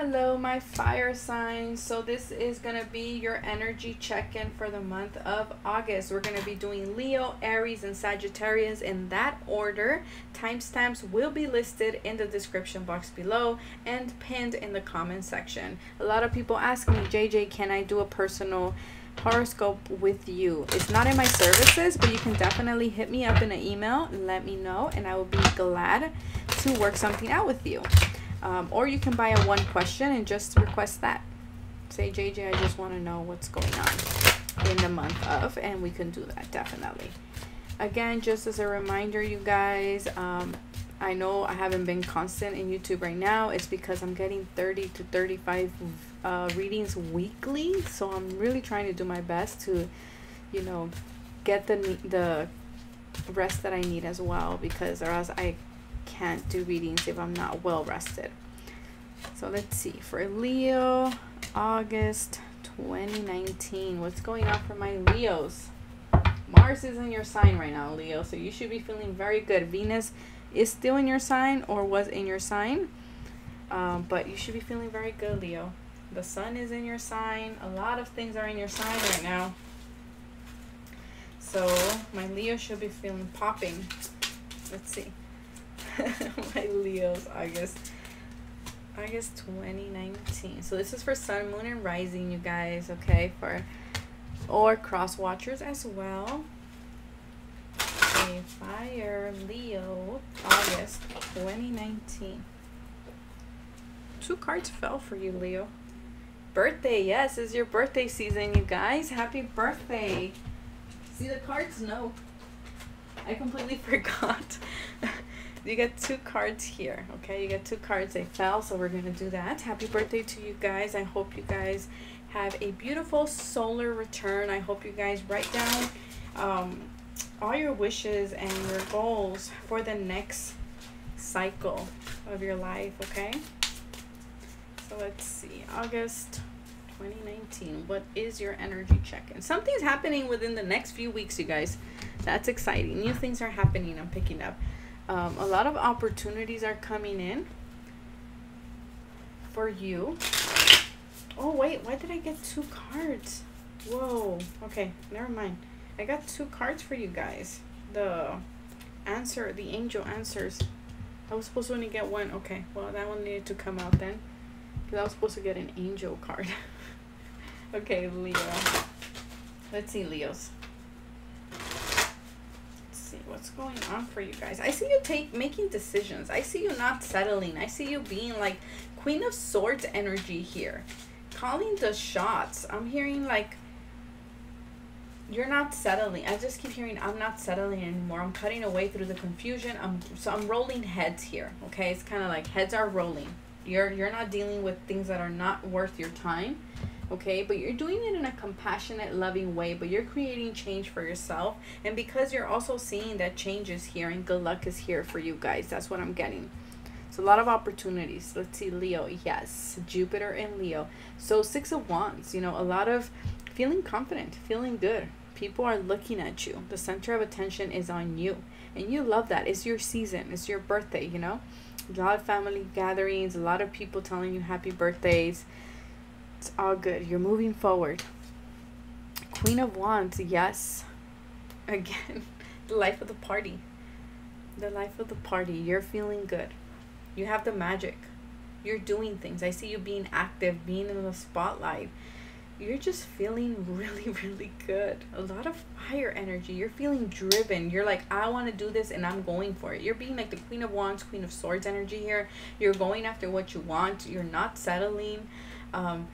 Hello, my fire signs. So, this is going to be your energy check in for the month of August. We're going to be doing Leo, Aries, and Sagittarius in that order. Timestamps will be listed in the description box below and pinned in the comment section. A lot of people ask me, JJ, can I do a personal horoscope with you? It's not in my services, but you can definitely hit me up in an email let me know, and I will be glad to work something out with you. Um, or you can buy a one question and just request that. Say, JJ, I just want to know what's going on in the month of, and we can do that definitely. Again, just as a reminder, you guys, um, I know I haven't been constant in YouTube right now. It's because I'm getting 30 to 35 uh, readings weekly. So I'm really trying to do my best to, you know, get the the rest that I need as well because or else I can't do readings if I'm not well rested. So let's see. For Leo, August 2019. What's going on for my Leos? Mars is in your sign right now, Leo. So you should be feeling very good. Venus is still in your sign or was in your sign. Um, but you should be feeling very good, Leo. The sun is in your sign. A lot of things are in your sign right now. So my Leo should be feeling popping. Let's see. my Leo's August August 2019. So this is for Sun, Moon, and Rising, you guys, okay? For or cross watchers as well. Okay, fire Leo August 2019. Two cards fell for you, Leo. Birthday, yes, is your birthday season, you guys. Happy birthday. See the cards? No. I completely forgot you get two cards here okay? You get two cards they fell so we're gonna do that. Happy birthday to you guys. I hope you guys have a beautiful solar return. I hope you guys write down um, all your wishes and your goals for the next cycle of your life okay? So let's see august 2019 what is your energy check-in something's happening within the next few weeks you guys. That's exciting. New things are happening. I'm picking up um, a lot of opportunities are coming in for you. Oh, wait, why did I get two cards? Whoa, okay, never mind. I got two cards for you guys. The answer, the angel answers. I was supposed to only get one. Okay, well, that one needed to come out then. Because I was supposed to get an angel card. okay, Leo. Let's see, Leos what's going on for you guys. I see you take making decisions. I see you not settling. I see you being like Queen of Swords energy here. Calling the shots. I'm hearing like you're not settling. I just keep hearing I'm not settling anymore. I'm cutting away through the confusion. I'm so I'm rolling heads here. Okay? It's kind of like heads are rolling. You're you're not dealing with things that are not worth your time okay? But you're doing it in a compassionate loving way but you're creating change for yourself. And because you're also seeing that change is here and good luck is here for you guys that's what i'm getting. So a lot of opportunities. Let's see leo yes jupiter and leo. So six of wands you know a lot of feeling confident feeling good. People are looking at you. The center of attention is on you. And you love that. It's your season. It's your birthday you know? A lot of family gatherings a lot of people telling you happy birthdays it's all good. You're moving forward. Queen of Wands, yes. Again, the life of the party. The life of the party. You're feeling good. You have the magic. You're doing things. I see you being active, being in the spotlight. You're just feeling really, really good. A lot of fire energy. You're feeling driven. You're like, I want to do this and I'm going for it. You're being like the Queen of Wands, Queen of Swords energy here. You're going after what you want. You're not settling. Um,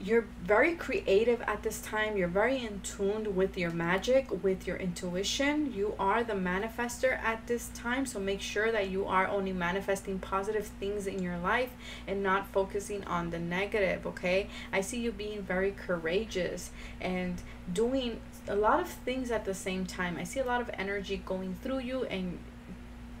you're very creative at this time. You're very in tuned with your magic, with your intuition. You are the manifester at this time. So make sure that you are only manifesting positive things in your life and not focusing on the negative, okay? I see you being very courageous and doing a lot of things at the same time. I see a lot of energy going through you and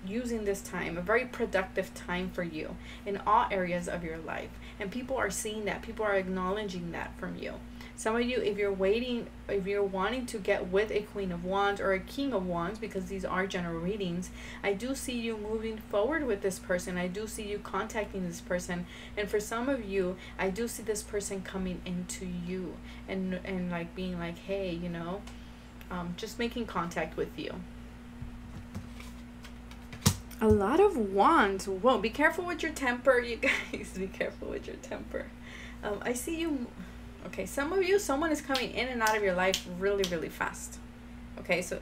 using this time, a very productive time for you in all areas of your life. And people are seeing that, people are acknowledging that from you. Some of you, if you're waiting, if you're wanting to get with a Queen of Wands or a King of Wands, because these are general readings, I do see you moving forward with this person. I do see you contacting this person. And for some of you, I do see this person coming into you and, and like being like, hey, you know, um, just making contact with you. A lot of wands. Whoa, be careful with your temper, you guys. be careful with your temper. Um, I see you Okay, some of you, someone is coming in and out of your life really, really fast. Okay, so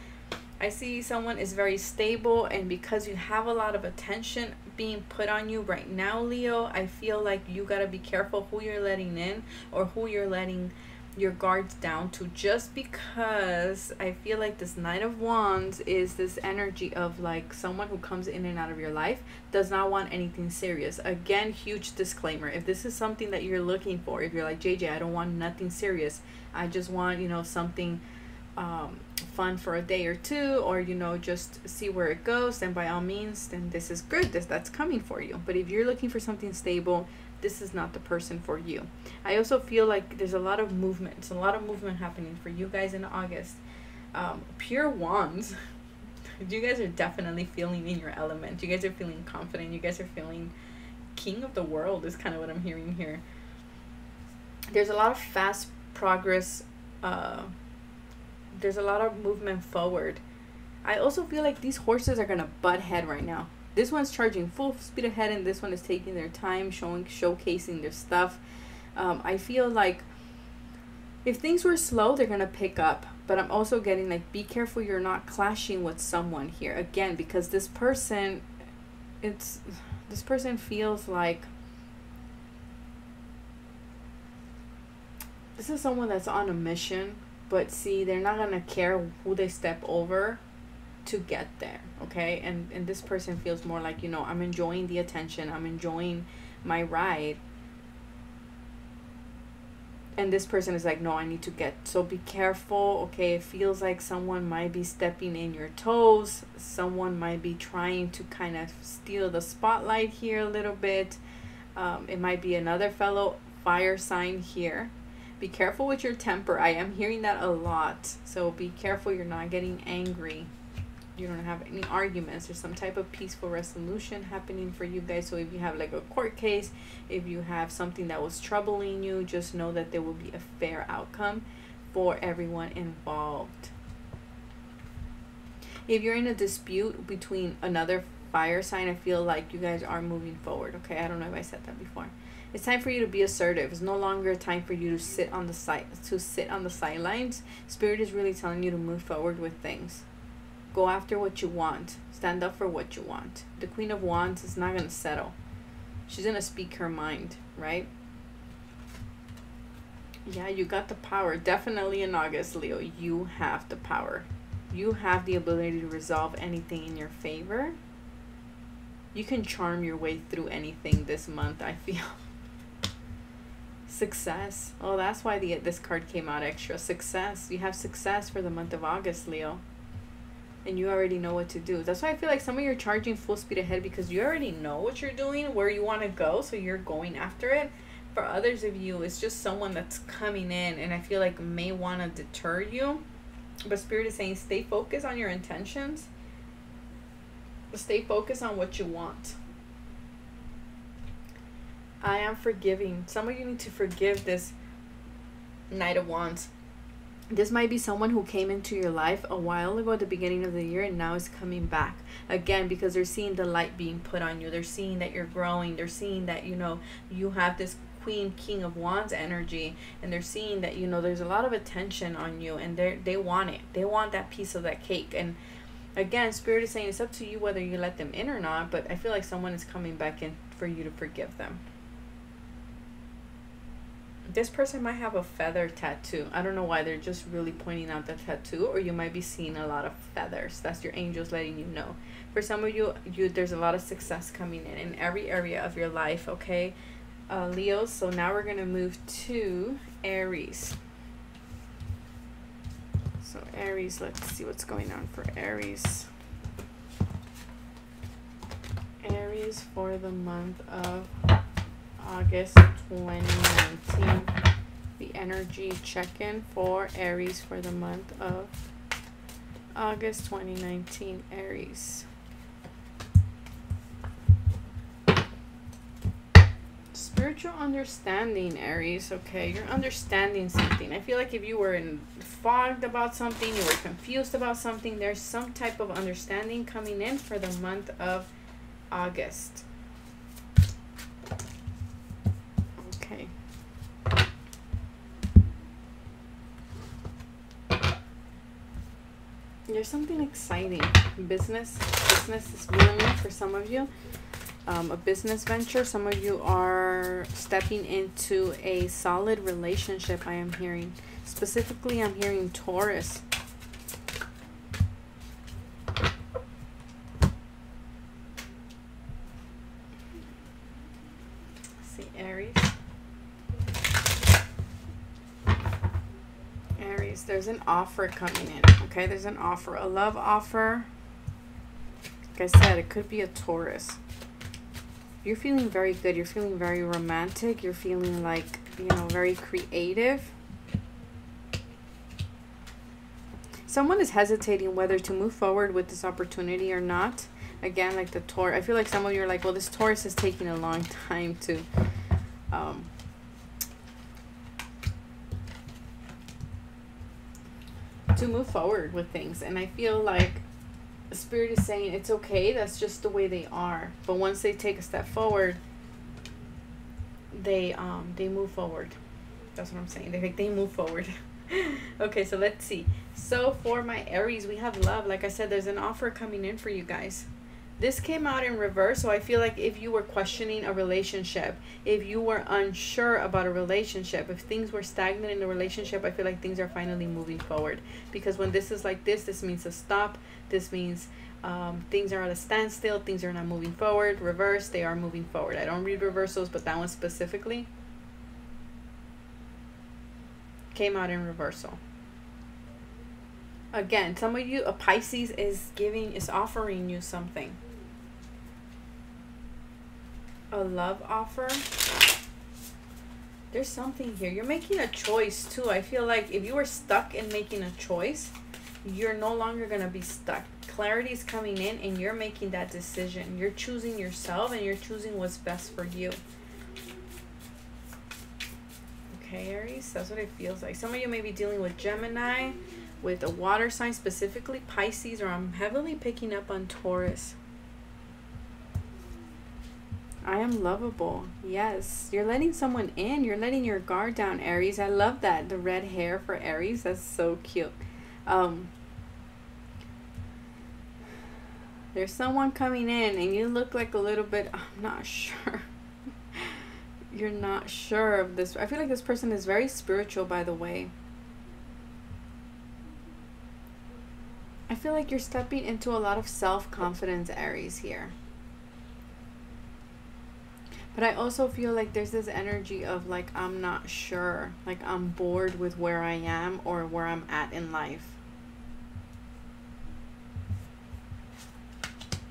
I see someone is very stable, and because you have a lot of attention being put on you right now, Leo, I feel like you got to be careful who you're letting in or who you're letting your guards down to just because I feel like this Knight of Wands is this energy of like someone who comes in and out of your life does not want anything serious. Again, huge disclaimer. If this is something that you're looking for, if you're like, JJ, I don't want nothing serious. I just want, you know, something um, fun for a day or two or, you know, just see where it goes, then by all means, then this is good. This, that's coming for you. But if you're looking for something stable, this is not the person for you. I also feel like there's a lot of movement, a lot of movement happening for you guys in August. Um, pure wands. you guys are definitely feeling in your element. You guys are feeling confident. You guys are feeling king of the world is kind of what I'm hearing here. There's a lot of fast progress. Uh, there's a lot of movement forward. I also feel like these horses are gonna butt head right now. This one's charging full speed ahead, and this one is taking their time, showing, showcasing their stuff. Um, I feel like if things were slow, they're gonna pick up. But I'm also getting like, be careful you're not clashing with someone here again, because this person, it's this person feels like this is someone that's on a mission, but see, they're not gonna care who they step over to get there okay? And and this person feels more like you know i'm enjoying the attention i'm enjoying my ride. And this person is like no i need to get so be careful okay? It feels like someone might be stepping in your toes someone might be trying to kind of steal the spotlight here a little bit. Um, it might be another fellow fire sign here. Be careful with your temper i am hearing that a lot so be careful you're not getting angry you don't have any arguments. There's some type of peaceful resolution happening for you guys. So if you have like a court case if you have something that was troubling you just know that there will be a fair outcome for everyone involved. If you're in a dispute between another fire sign i feel like you guys are moving forward okay? I don't know if i said that before. It's time for you to be assertive. It's no longer a time for you to sit on the side to sit on the sidelines. Spirit is really telling you to move forward with things Go after what you want. Stand up for what you want. The Queen of Wands is not going to settle. She's going to speak her mind, right? Yeah, you got the power. Definitely in August, Leo, you have the power. You have the ability to resolve anything in your favor. You can charm your way through anything this month, I feel. Success. Oh, that's why the this card came out extra. Success. You have success for the month of August, Leo and you already know what to do. That's why I feel like some of you are charging full speed ahead because you already know what you're doing, where you want to go, so you're going after it. For others of you, it's just someone that's coming in and I feel like may want to deter you. But Spirit is saying stay focused on your intentions. Stay focused on what you want. I am forgiving. Some of you need to forgive this Knight of Wands this might be someone who came into your life a while ago at the beginning of the year and now is coming back again because they're seeing the light being put on you. They're seeing that you're growing. They're seeing that you know you have this queen king of wands energy and they're seeing that you know there's a lot of attention on you and they they want it. They want that piece of that cake. And again spirit is saying it's up to you whether you let them in or not but i feel like someone is coming back in for you to forgive them this person might have a feather tattoo. I don't know why they're just really pointing out the tattoo, or you might be seeing a lot of feathers. That's your angels letting you know. For some of you, you there's a lot of success coming in in every area of your life. Okay, uh, Leo. So now we're gonna move to Aries. So Aries, let's see what's going on for Aries. Aries for the month of August 2019. the energy check-in for Aries for the month of August 2019 Aries. Spiritual understanding, Aries. Okay, you're understanding something. I feel like if you were in fogged about something, you were confused about something, there's some type of understanding coming in for the month of August. Okay. There's something exciting. Business, business is blooming for some of you. Um, a business venture. Some of you are stepping into a solid relationship. I am hearing. Specifically, I'm hearing Taurus. see, Aries. Aries, there's an offer coming in. Okay, there's an offer, a love offer. Like I said, it could be a Taurus. You're feeling very good. You're feeling very romantic. You're feeling like, you know, very creative someone is hesitating whether to move forward with this opportunity or not. Again, like the Taurus, I feel like some of you are like, well, this Taurus is taking a long time to, um, to move forward with things. And I feel like Spirit is saying it's okay. That's just the way they are. But once they take a step forward, they um they move forward. That's what I'm saying. They they move forward. okay, so let's see. So for my Aries, we have love. Like I said, there's an offer coming in for you guys. This came out in reverse, so I feel like if you were questioning a relationship, if you were unsure about a relationship, if things were stagnant in the relationship, I feel like things are finally moving forward. Because when this is like this, this means a stop. This means um, things are at a standstill. Things are not moving forward. Reverse, they are moving forward. I don't read reversals, but that one specifically came out in reversal. Again, some of you, a Pisces is giving, is offering you something. A love offer. There's something here. You're making a choice too. I feel like if you were stuck in making a choice, you're no longer going to be stuck. Clarity is coming in and you're making that decision. You're choosing yourself and you're choosing what's best for you. Okay, Aries, that's what it feels like. Some of you may be dealing with Gemini, with a water sign, specifically Pisces, or I'm heavily picking up on Taurus. I am lovable. Yes. You're letting someone in. You're letting your guard down, Aries. I love that. The red hair for Aries. That's so cute. Um, there's someone coming in and you look like a little bit, I'm not sure you're not sure of this. I feel like this person is very spiritual, by the way. I feel like you're stepping into a lot of self confidence, Aries, here. But I also feel like there's this energy of like, I'm not sure. Like, I'm bored with where I am or where I'm at in life.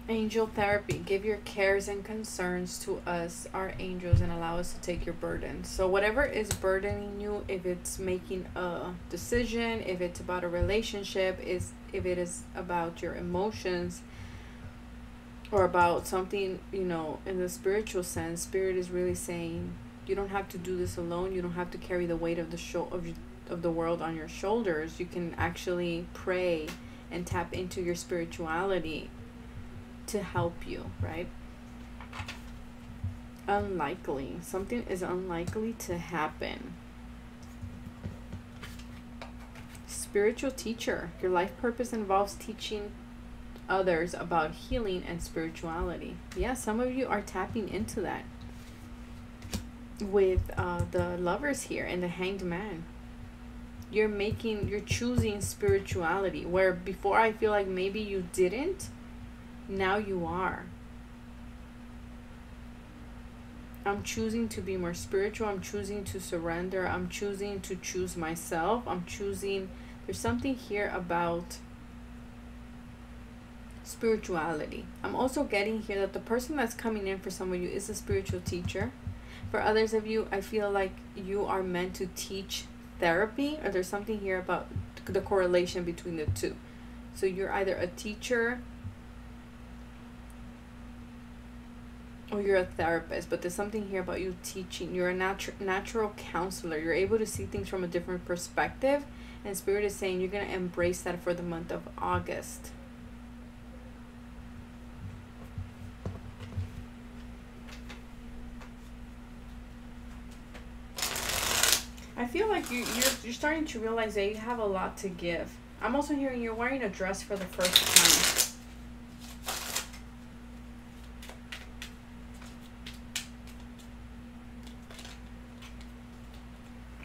Angel therapy. Give your cares and concerns to us, our angels, and allow us to take your burden. So, whatever is burdening you, if it's making a decision, if it's about a relationship, is if it is about your emotions, or about something, you know, in the spiritual sense, spirit is really saying you don't have to do this alone. You don't have to carry the weight of the show of of the world on your shoulders. You can actually pray and tap into your spirituality to help you, right? Unlikely. Something is unlikely to happen. Spiritual teacher. Your life purpose involves teaching others about healing and spirituality. Yeah, some of you are tapping into that with uh, the lovers here and the hanged man. You're making, you're choosing spirituality where before I feel like maybe you didn't now you are. I'm choosing to be more spiritual. I'm choosing to surrender. I'm choosing to choose myself. I'm choosing. There's something here about spirituality. I'm also getting here that the person that's coming in for some of you is a spiritual teacher. For others of you, I feel like you are meant to teach therapy, or there's something here about the correlation between the two. So you're either a teacher or you're a therapist, but there's something here about you teaching. You're a natu- natural counselor. You're able to see things from a different perspective, and Spirit is saying you're going to embrace that for the month of August. Feel like you, you're, you're starting to realize that you have a lot to give. I'm also hearing you're wearing a dress for the first time.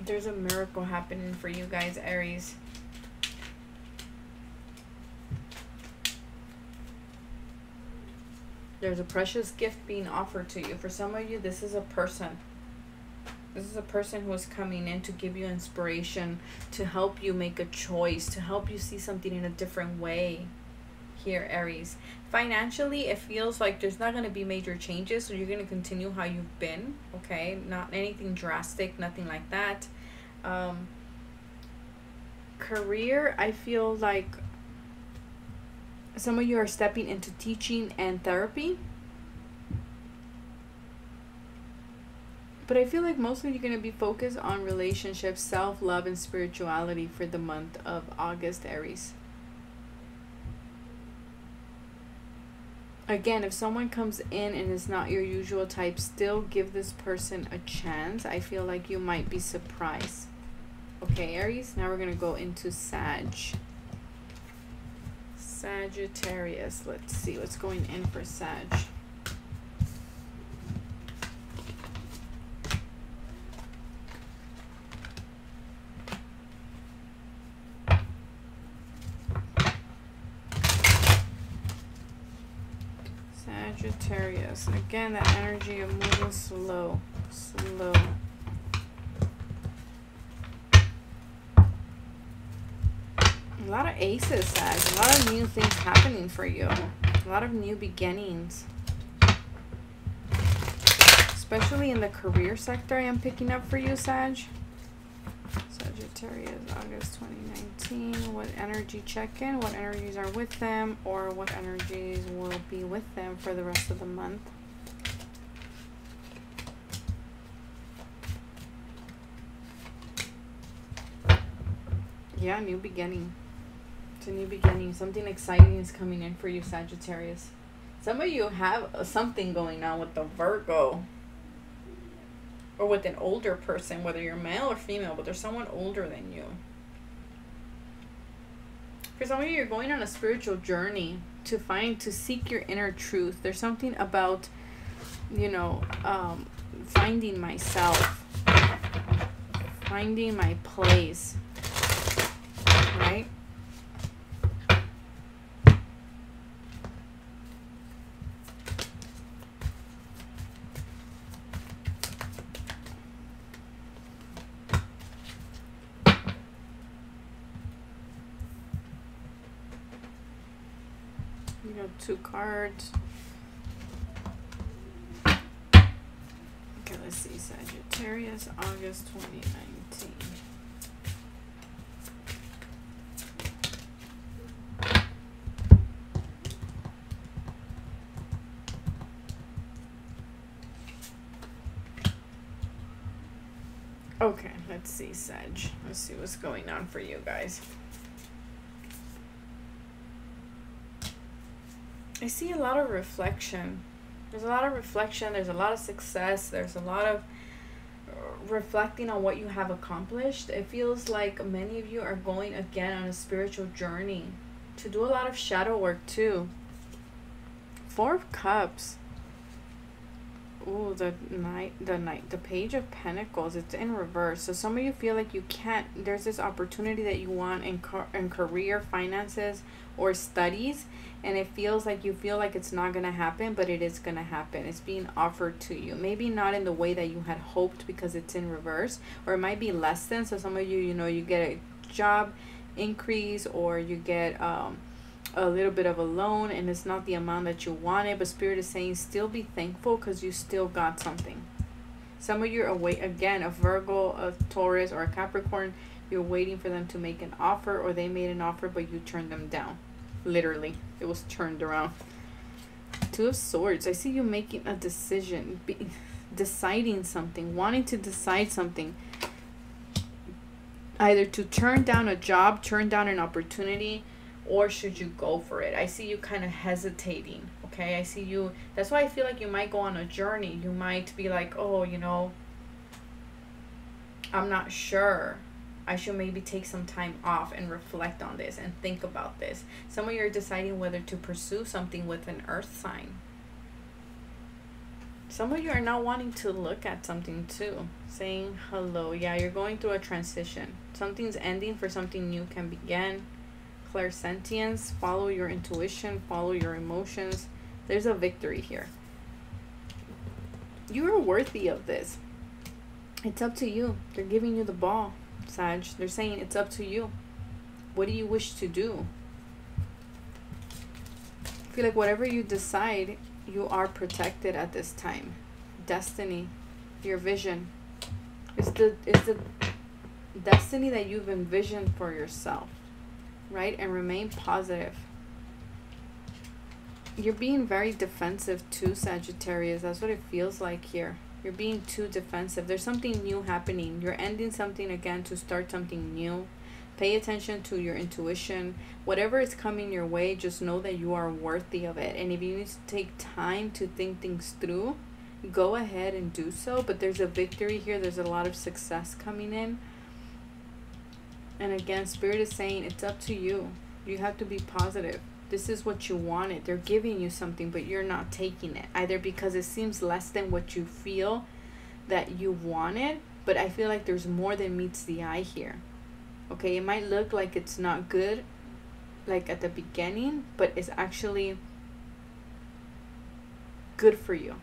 There's a miracle happening for you guys, Aries. There's a precious gift being offered to you. For some of you, this is a person. This is a person who is coming in to give you inspiration, to help you make a choice, to help you see something in a different way. Here, Aries. Financially, it feels like there's not going to be major changes, so you're going to continue how you've been, okay? Not anything drastic, nothing like that. Um, career, I feel like some of you are stepping into teaching and therapy But I feel like mostly you're going to be focused on relationships, self love, and spirituality for the month of August, Aries. Again, if someone comes in and is not your usual type, still give this person a chance. I feel like you might be surprised. Okay, Aries, now we're going to go into Sag. Sagittarius. Let's see what's going in for Sag. Sagittarius. Again, that energy of moving slow. Slow. A lot of aces, Sag. A lot of new things happening for you. A lot of new beginnings. Especially in the career sector I am picking up for you, Sag. Sagittarius, August 2019. What energy check in? What energies are with them? Or what energies will be with them for the rest of the month? Yeah, new beginning. It's a new beginning. Something exciting is coming in for you, Sagittarius. Some of you have something going on with the Virgo or with an older person, whether you're male or female, but there's someone older than you. For some of you, you're going on a spiritual journey to find, to seek your inner truth. There's something about, you know, um, finding myself, finding my place, right? Okay, let's see. Sagittarius, August 2019. Okay, let's see, Sag. Let's see what's going on for you guys. I see a lot of reflection. There's a lot of reflection. There's a lot of success. There's a lot of uh, reflecting on what you have accomplished. It feels like many of you are going again on a spiritual journey to do a lot of shadow work too. Four of Cups. Ooh, the knight, the knight, the page of pentacles. It's in reverse. So some of you feel like you can't. There's this opportunity that you want in car, in career, finances, or studies, and it feels like you feel like it's not going to happen, but it is going to happen. It's being offered to you. Maybe not in the way that you had hoped because it's in reverse, or it might be less than. So some of you, you know, you get a job increase or you get um, a little bit of a loan and it's not the amount that you wanted, but Spirit is saying still be thankful because you still got something. Some of you are wait again, a Virgo, a Taurus, or a Capricorn. You're waiting for them to make an offer, or they made an offer, but you turned them down. Literally, it was turned around. Two of Swords. I see you making a decision, be, deciding something, wanting to decide something. Either to turn down a job, turn down an opportunity, or should you go for it? I see you kind of hesitating. Okay, I see you. That's why I feel like you might go on a journey. You might be like, oh, you know, I'm not sure. I should maybe take some time off and reflect on this and think about this. Some of you are deciding whether to pursue something with an earth sign. Some of you are not wanting to look at something too. Saying hello. Yeah, you're going through a transition. Something's ending for something new can begin. Clairsentience. Follow your intuition. Follow your emotions. There's a victory here. You are worthy of this. It's up to you. They're giving you the ball. Sag. They're saying it's up to you. What do you wish to do? I feel like whatever you decide, you are protected at this time. Destiny, your vision. It's the it's the destiny that you've envisioned for yourself. Right? And remain positive. You're being very defensive too, Sagittarius. That's what it feels like here. You're being too defensive. There's something new happening. You're ending something again to start something new. Pay attention to your intuition. Whatever is coming your way, just know that you are worthy of it. And if you need to take time to think things through, go ahead and do so. But there's a victory here, there's a lot of success coming in. And again, Spirit is saying it's up to you. You have to be positive this is what you wanted. They're giving you something, but you're not taking it. Either because it seems less than what you feel that you wanted, but I feel like there's more than meets the eye here. Okay, it might look like it's not good, like at the beginning, but it's actually good for you.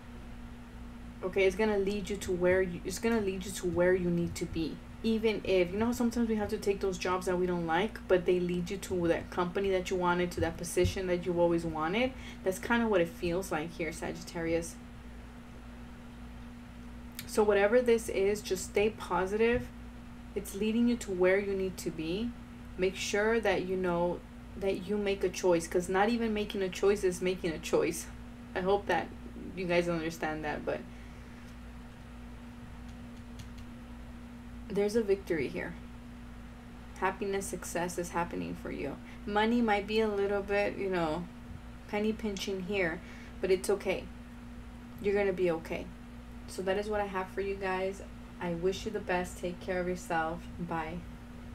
Okay, it's gonna lead you to where you. It's gonna lead you to where you need to be even if you know sometimes we have to take those jobs that we don't like but they lead you to that company that you wanted to that position that you always wanted? That's kind of what it feels like here sagittarius. So whatever this is just stay positive. It's leading you to where you need to be. Make sure that you know that you make a choice because not even making a choice is making a choice. I hope that you guys understand that but there's a victory here. Happiness, success is happening for you. Money might be a little bit, you know, penny pinching here, but it's okay. You're going to be okay. So that is what I have for you guys. I wish you the best. Take care of yourself. Bye.